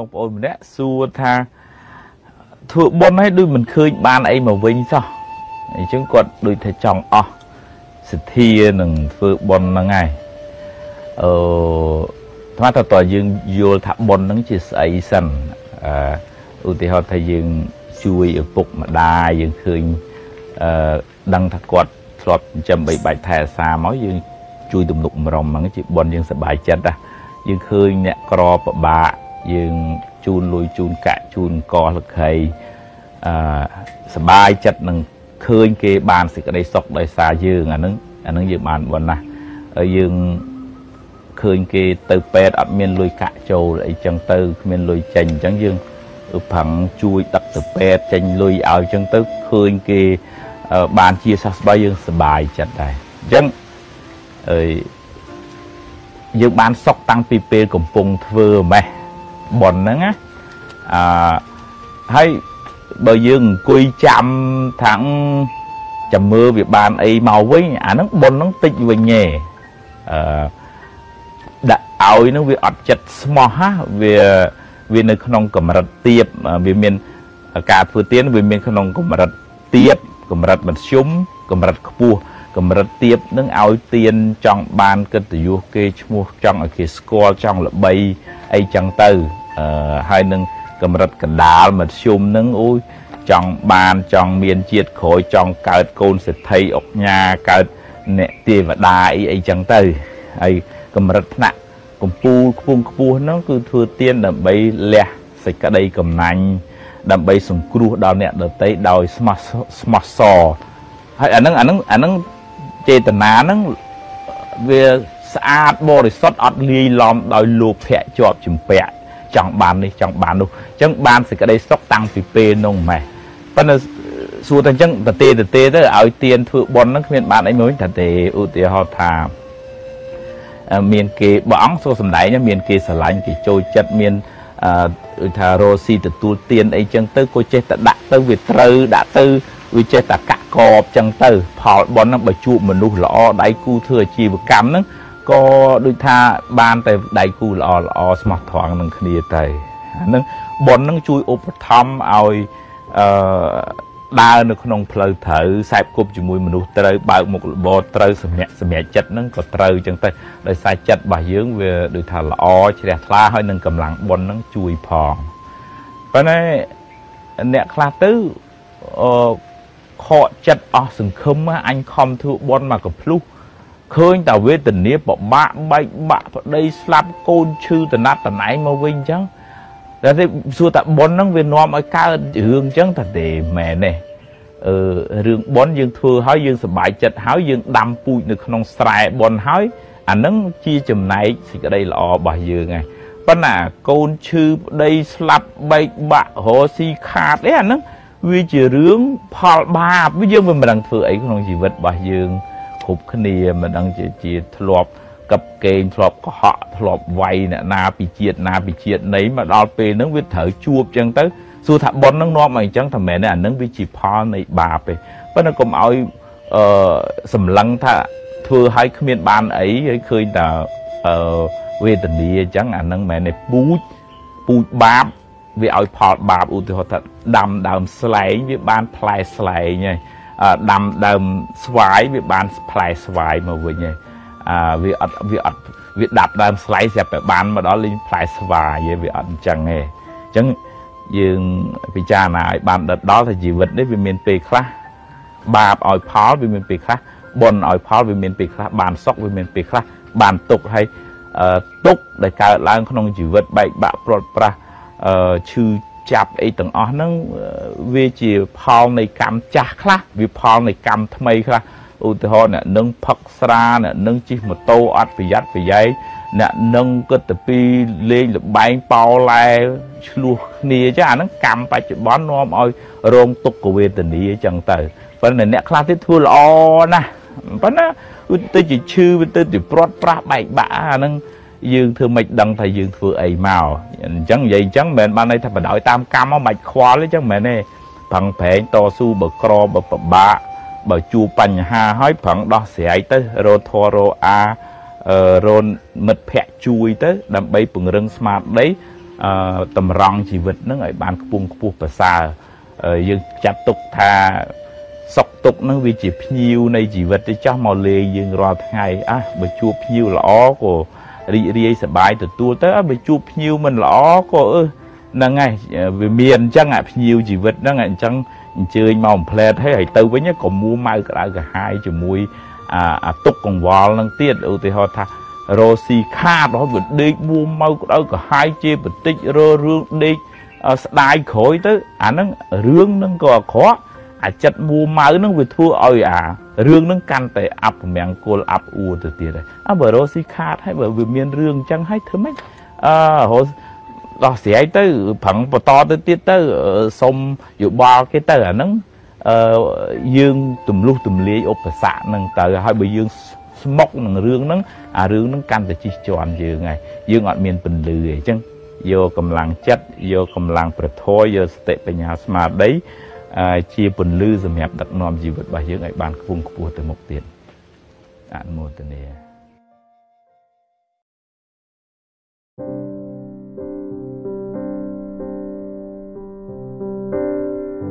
បងប្អូនម្នាក់សួរថាធ្វើបុណ្យហើយដូចមិនឃើញបានអីមកវិញសោះអញ្ចឹងគាត់ដូចថាចង់អស់សទ្ធានឹងធ្វើបុណ្យហ្នឹងហើយអឺថ្មតតយើងយល់ថាបុណ្យហ្នឹងជាស្អីសិនអឺឧទាហរណ៍ថាយើងជួយឪពុកម្ដាយយើងឃើញអឺដឹងថាគាត់ធ្លាប់ចិញ្ចឹមបីបាច់ថែរក្សាមកយើងជួយទំនុកម្រំហ្នឹងជាបុណ្យយើងសប្បាយចិត្តណាយើងឃើញអ្នកក្រពិបាក យើងជូនលុយជូនកាក់ជូនកលខីអឺសบายចិត្តនឹងឃើញគេបានសេចក្តីសុខដោយសារយើងអាហ្នឹងអាហ្នឹងយើងបានប៉ុណ្ណាហើយយើងឃើញគេទៅពេទ្យអត់មានលុយកាក់ចូលអីចឹងទៅគ្មានលុយចេញអញ្ចឹងយើងប្រឹងជួយដឹកទៅពេទ្យចេញលុយឲ្យអញ្ចឹងទៅឃើញគេបានជាសះស្បើយយើងសบายចិត្តដែរអញ្ចឹងអើយយើងបានសុខតាំងពីពេលកំពុងធ្វើម៉េះ ប៉ុនហ្នឹងណាអឺហើយបើយើងអង្គុយចាំថាងចាំមើលវាបានអីមកវិញអាហ្នឹងប៉ុនហ្នឹងតិចវិញទេអឺដាក់ឲ្យហ្នឹងវាអត់ចិត្តស្មោះហ่าវាវានៅក្នុងកម្រិតទៀបវាមានការធ្វើទៀនវាមានក្នុងកម្រិតទៀបកម្រិតមធ្យមកម្រិតខ្ពស់កម្រិតទៀបនឹងឲ្យទៀនចង់បានកិត្តិយសគេឈ្មោះចង់ឲ្យគេស្គាល់ចង់ល្បីអីចឹងទៅអឺ ហើយនឹងកម្រិតកដាលមធ្យមនឹងអូយចង់បានចង់មានជាតិក្រោយចង់កើតកូនសេដ្ឋីអុកញ៉ាកើតអ្នកទេវតាអីអីចឹងទៅហើយកម្រិតថ្នាក់កម្ពូលខ្ពង់ខ្ពស់ហ្នឹងគឺធ្វើទៀនដើម្បីលះសេចក្តីកំណាញ់ដើម្បីសង្គ្រោះដល់អ្នកដតីដោយស្មោះស្មោះសរហើយអាហ្នឹងអាហ្នឹងអាហ្នឹងចេតនាហ្នឹងវាស្អាតបរិសុទ្ធអត់លាយឡំដោយលោភៈជាប់ជំពាក់ ចង់បាននេះចង់បាននោះអញ្ចឹងបានសេចក្តីសុខតាំងពីពេលនោះម៉េះប៉ុន្តែសួរតែអញ្ចឹងតទេតទេទៅឲ្យទៀនធ្វើបន់ហ្នឹងគ្មានបានអីមួយតទេឧទាហរណ៍ថាមានគេបងអង្គសួរសំដែងមានគេស្រឡាញ់គេចូលចិត្តមានអឺថារស់ស៊ីទទួលទៀនអីចឹងទៅក៏ចេះតែដាក់ទៅវាត្រូវដាក់ទៅវាចេះតែកាក់កបចឹងទៅផលប៉ុនហ្នឹងបើជួបមនុស្សល្អដៃគូធ្វើអាជីវកម្មហ្នឹង ក៏ដូចថាបានតែដៃគូល្អល្អស្មោះត្រង់នឹងគ្នាទៅអាហ្នឹងប៉ុនហ្នឹងជួយឧបត្ថម្ភឲ្យអឺដើរនៅក្នុងផ្លូវត្រូវខ្សែគប់ជាមួយមនុស្សត្រូវបើកមុខរបរត្រូវសម្រាប់សម្រាប់ចិត្តហ្នឹងក៏ត្រូវចឹងទៅដោយសារចិត្តរបស់យើងវាដូចថាល្អជ្រះថ្លាហើយនឹងកម្លាំងបុណ្យហ្នឹងជួយផងប៉ុន្តែអ្នកខ្លះទៅអឺខកចិត្តអស់សង្ឃឹមអញខំធ្វើបុណ្យមកកំភ្លុះ ឃើញតែវេទនាពិបាកបែកបាក់ប្តីស្លាប់កូនឈឺតណាត់តណៃមកវិញអញ្ចឹងតែទេសួរតែប៉ុនហ្នឹងវានាំឲ្យកើតរឿងអញ្ចឹងតែទេមែនទេអឺរឿងប៉ុនយើងធ្វើហើយយើងសប្បាយចិត្តហើយយើងដាំពូជនៅក្នុងស្រែប៉ុនហើយអាហ្នឹងជាចំណែកសេចក្តីល្អរបស់យើងឯងប៉ុន្តែកូនឈឺប្តីស្លាប់បែកបាក់រស់ស៊ីខាតអីអាហ្នឹងវាជារឿងផលបាបវាយើងមិនដឹងធ្វើអីក្នុងជីវិតរបស់យើង គ្រប់គ្នាមិនដឹងជាជាធ្លាប់កັບកេងធ្លាប់កុហកធ្លាប់វាយអ្នកណាពីជាតិណាពីជាតិណីមកដល់ពេលហ្នឹងវាត្រូវជួបចឹងទៅសួរថាប៉ុនហ្នឹងនាំមកអញ្ចឹងថាមែនទេអាហ្នឹងវាជាផលនៃបាបទេប៉ុន្តែកុំឲ្យអឺសម្លឹងថាធ្វើឲ្យគ្មានបានអីហើយឃើញតែអឺវេទនាអញ្ចឹងអាហ្នឹងមែនទេពូជពូជបាបវាឲ្យផលបាបឧទាហរណ៍ថាដាំដើមស្លែងវាបានផ្លែស្លែងហើយ ដាំដើមស្វាយវាបានផ្លែស្វាយមកវិញហើយអាវាអត់វាអត់វាដាប់ដើមស្លែងស្រាប់តែបានមកដល់លេងផ្លែស្វាយឯងវាអត់អញ្ចឹងទេអញ្ចឹងយើងពិចារណាឲ្យបានដិតដល់ថាជីវិតនេះវាមានពេលខ្លះបាបឲ្យផលវាមានពេលខ្លះបុណ្យឲ្យផលវាមានពេលខ្លះបានសុខវាមានពេលខ្លះបានទុកហើយទុកដែលកើតឡើងក្នុងជីវិតបែកបាក់ព្រាត់ប្រាសអឺឈឺ ចាប់អីទាំងអស់ហ្នឹងវាជាផលនៃកម្មចាស់ខ្លះវាផលនៃកម្មថ្មីខ្លះឧទាហរណ៍អ្នកនឹងផឹកស្រាអ្នកនឹងជិះម៉ូតូអត់ប្រយ័ត្នប្រយែងអ្នកនឹងគិតទៅពីលេងលបែងប៉ោឡែឆ្លោះគ្នាចាអាហ្នឹងកម្មបច្ចុប្បន្ននាំឲ្យរងទុក្ខវេទនាអញ្ចឹងទៅប៉ុន្តែអ្នកខ្លះទៀតធ្វើល្អណាស់ប៉ុន្តែវាទៅជាឈឺវាទៅជាព្រាត់ប្រាសបែកបាក់អាហ្នឹង យើងធ្វើមិនដឹងថាយើងធ្វើអីមកអញ្ចឹងនិយាយអញ្ចឹងមិនមែនបានន័យថាបដ ாய் តាមកម្មមកមិនខ្វល់ទេអញ្ចឹងមិនមែនទេប្រឹងប្រែងតស៊ូបើក្របើពិបាកបើជួបបញ្ហាហើយប្រឹងដោះស្រាយទៅរោធរោអារោមិត្តភ័ក្ដិជួយទៅ ដើម្បីពង្រឹងស្មារតីអឺតម្រង់ជីវិតនឹងឲ្យបានខ្ពង់ខ្ពស់ប្រសើរយើងចាត់ទុកថាសុខទុក្ខនឹងវាជាភ្ញៀវនៃជីវិតទៅចោះមកលេងយើងរាល់ថ្ងៃអះបើជួបភ្ញៀវល្អក៏ រីករាយសប្បាយទទួលទៅបើជួបភ្ញៀវមិនល្អក៏អឺហ្នឹងហើយវាមានអញ្ចឹងអាភ្ញៀវជីវិតហ្នឹងអញ្ចឹងអញ្ជើញមកបំផ្លែតហើយទៅវិញក៏មួម៉ៅក្តៅក្រហាយជាមួយអាអាទុកកង្វល់នឹងទៀតឧទាហរណ៍ថារស់ស៊ីខាតរហូតវាដេកមួម៉ៅក្តៅក្រហាយជាបន្តិចរើរឿងដេកស្ដាយក្រោយទៅអាហ្នឹងរឿងហ្នឹងក៏អាក្រក់ អាចិត្តមួម៉ៅហ្នឹងវាធ្វើឲ្យអារឿងហ្នឹងកាន់តែអាប់ប្រមាំងគល់អាប់អួរទៅទៀតហើយអើបើរស់ស៊ីខាតហើយបើវាមានរឿងអញ្ចឹងហើយធ្វើម៉េចអឺរស់ដោះស្រាយទៅប្រឹងបន្តទៅទៀតទៅសុំយោបល់គេទៅអាហ្នឹងអឺយើងទម្លុះទម្លាយឧបសគ្គហ្នឹងទៅហើយបើយើងស្មុកនឹងរឿងហ្នឹងអារឿងហ្នឹងកាន់តែជិះជាន់យើងហើយយើងអត់មានពន្លឺអីចឹងយកកម្លាំងចិត្តយកកម្លាំងប្រធយយកសតិបញ្ញាស្មារតី ជាពន្លឺសម្រាប់ដឹកនាំជីវិតរបស់យើងឲ្យបានខ្ពង់ខ្ពស់ទៅមុខទៀតអនុមោទនា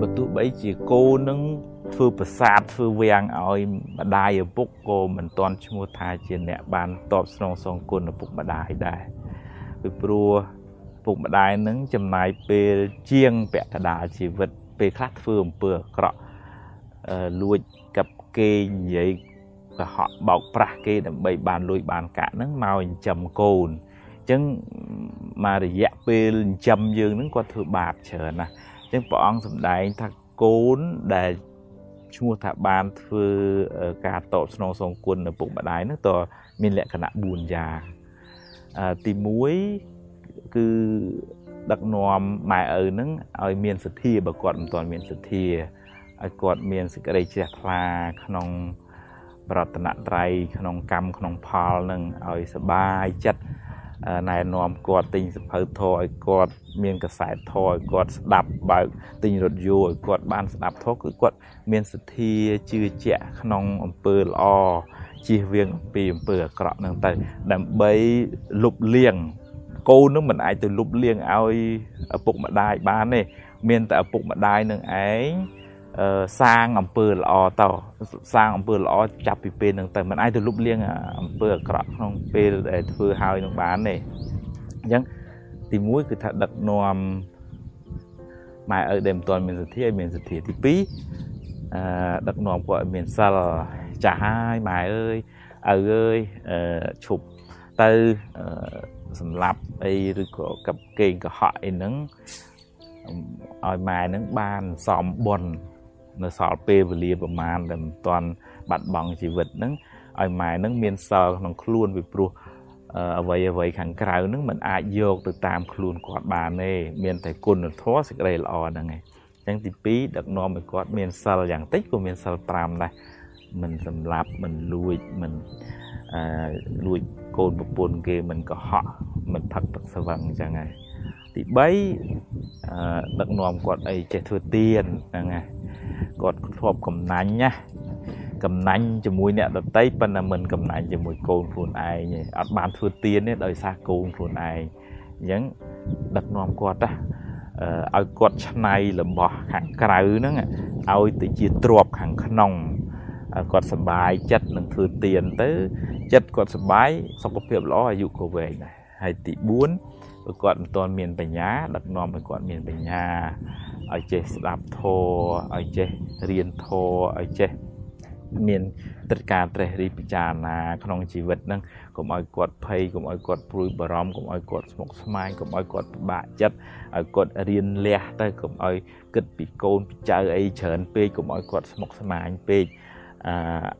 បើទោះបីជាគោនឹងធ្វើប្រសាទធ្វើវាំងឲ្យម្ដាយឪពុកក៏មិនទាន់ឈ្មោះថាជាអ្នកបានតបស្នងសងគុណឪពុកម្ដាយដែរពីព្រោះពុកម្ដាយនឹងចំណាយពេលជាងពាក់កណ្ដាលជីវិត ពេលខ្លះធ្វើអំពើអាក្រក់លួចកាប់គេនិយាយកុហកបោកប្រាស់គេដើម្បីបានលួចបានកាក់ហ្នឹងមកចិញ្ចឹមកូនអញ្ចឹងមករយៈពេលចិញ្ចឹមយើងហ្នឹងគាត់ធ្វើបាបច្រើនណាស់អញ្ចឹងព្រះអង្គសម្ដែងថាកូនដែលឈ្មោះថាបានធ្វើការតបស្នងសងគុណនៅពុកម្ដាយហ្នឹងតើមានលក្ខណៈ4យ៉ាងទី1គឺ ដឹកនាំម៉ែឪនឹងឲ្យមានសទ្ធាបើគាត់មិនទាន់មានសទ្ធាឲ្យគាត់មានសេចក្តីជ្រះថ្លាក្នុងរតនត្រ័យក្នុងកម្មក្នុងផលនឹងឲ្យសបាយចិត្តណែនាំគាត់ទិញសភៅធរឲ្យគាត់មានកសែតធរឲ្យគាត់ស្ដាប់បើកទិញរថយន្តឲ្យគាត់បានស្ដាប់ធរគឺគាត់មានសទ្ធាជឿជាក់ក្នុងអំពើល្អជៀសវាងអំពីអំពើអាក្រក់នឹងទៅដើម្បីលុបលាង កូននឹងមិនអាចទៅលុបលាងឲ្យឪពុកម្ដាយបានទេមានតែឪពុកម្ដាយនឹងឯងសាងអំពើល្អតសាងអំពើល្អចាប់ពីពេលហ្នឹងទៅមិនអាចទៅលុបលាងអំពើអាក្រក់ក្នុងពេលដែលធ្វើហើយនឹងបានទេអញ្ចឹងទី1គឺថាដឹកនាំម៉ែឪដែលមិនទាន់មានសទ្ធាឲ្យមានសទ្ធាទី2អឺដឹកនាំគាត់ឲ្យមានសិលចាស់ហើយម៉ែអើយឪអើយឈប់ទៅ សម្លាប់អីឬក៏កັບកេងកុហកអីហ្នឹងឲ្យម៉ែហ្នឹងបានសំបុណ្យនៅសល់ពេលវេលាប្រមាណដែលមិនទាន់បាត់បង់ជីវិតហ្នឹងឲ្យម៉ែហ្នឹងមានសល់ក្នុងខ្លួនពីព្រោះអ្វីអ្វីខាងក្រៅហ្នឹងมันអាចយកទៅតាមខ្លួនគាត់បានទេមានតែគុណធម៌សេចក្តីល្អហ្នឹងឯងអញ្ចឹងទី2ដឹកនាំឲ្យគាត់មានសិលយ៉ាងតិចក៏មានសិល5ដែរ មិនសម្លាប់មិនលួចមិនអឺលួចកូនប្រពន្ធគេមិនកុហកមិនផឹកទឹកស្វឹងអញ្ចឹងហើយទី3អឺដឹកនាំគាត់អីចេះធ្វើទៀនហ្នឹងហើយគាត់ធ្លាប់កំណាញ់ណាកំណាញ់ជាមួយអ្នកដតីប៉ុន្តែមិនកំណាញ់ជាមួយកូនខ្លួនឯងទេអត់បានធ្វើទៀនទេដោយសារកូនខ្លួនឯងអញ្ចឹងដឹកនាំគាត់ណាឲ្យគាត់ឆ្នៃរបស់ខាងក្រៅហ្នឹងឲ្យទៅជាទ្របខាងក្នុង គាត់សប្បាយចិត្តនឹងធ្វើទៀនទៅចិត្តគាត់សប្បាយសុខភាពល្អអាយុក៏វែងដែរហើយទី4បើគាត់មិនទាន់មានបញ្ញាដឹកនាំឲ្យគាត់មានបញ្ញាឲ្យចេះស្ដាប់ធម៌ឲ្យចេះរៀនធម៌ឲ្យចេះមានទឹកការត្រេះរិះពិចារណាក្នុងជីវិតហ្នឹងកុំឲ្យគាត់ភ័យកុំឲ្យគាត់ព្រួយបារម្ភកុំឲ្យគាត់ស្មុគស្មាញកុំឲ្យគាត់ពិបាកចិត្តឲ្យគាត់រៀនលះទៅកុំឲ្យគិតពីកូនពីចៅអីច្រើនពេកកុំឲ្យគាត់ស្មុគស្មាញពេកអឺ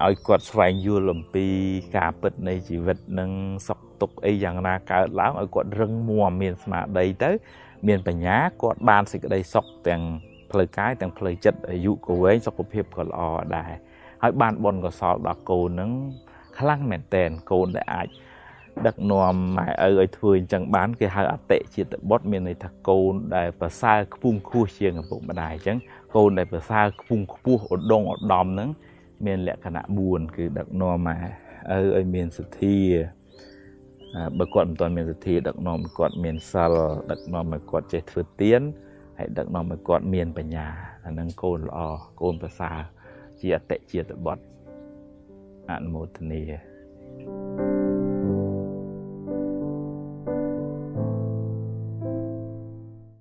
ឲ្យគាត់ស្វែងយល់អំពីការពិតនៃជីវិតនិងសុខទុក្ខអីយ៉ាងណាកើតឡើងឲ្យគាត់រឹងមាំមានស្មារតីទៅ មានបញ្ញាគាត់បានសេចក្តីសុខទាំងផ្លូវកាយទាំងផ្លូវចិត្តអាយុក៏វែងសុខភាពក៏ល្អដែរហើយបានបុណ្យកុសលដល់កូននឹងខ្លាំងមែនតែនកូនដែលអាចដឹកនាំម៉ែឪឲ្យធ្វើអញ្ចឹងបានគេហៅអតិជាតិបុត្រមានន័យថាកូនដែលប្រសើរខ្ពង់ខ្ពស់ជាងឪពុកម្ដាយអញ្ចឹងកូនដែលប្រសើរខ្ពង់ខ្ពស់ឧត្តមឧត្តមហ្នឹង មានលក្ខណៈ4គឺដឹកនាំម៉ែឪឲ្យមានសទ្ធាបើគាត់មិនទាន់មានសទ្ធាដឹកនាំគាត់មានសិលដឹកនាំឲ្យគាត់ចេះធ្វើទានហើយដឹកនាំឲ្យគាត់មានបញ្ញាអានឹងកូនល្អកូនប្រសើរជាអតិជាតបុត្រអនុមោទនា thank you